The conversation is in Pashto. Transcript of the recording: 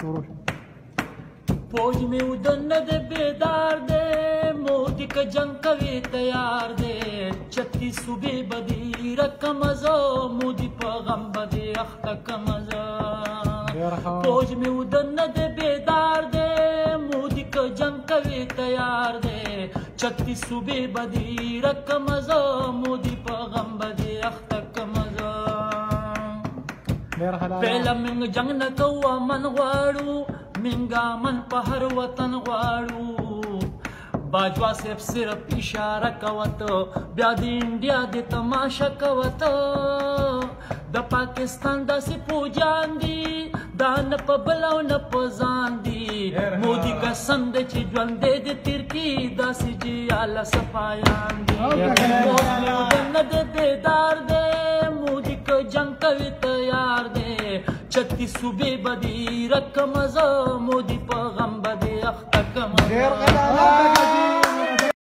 شروع پوج می ودن د بیدار دے مودی ک جنگ کوي تیار دے چتی صبح بدی رقم زو مودی په غم بدی اخته کم زو پوج می ودن د بیدار دے مودی ک جنگ کوي تیار دے چتی صبح بدی رقم زو مودی ډیر حلال پهلا منګ جنگ نه کوه من غواړو منګا من په هر وطن غواړو باجوا صرف صرف اشاره کوته بیا د انډیا د تماشا کوته د پاکستان داسې پوجان دي دا نه په بل او نه په ځان دي مودي قسم د چې ژوند دې تیر کی داسې جیاله صفایان دي نه د جنگ کوي تیار دی چتی صوبې بدی رقم زه مودي په غم بدی اخته کم ډیر غلا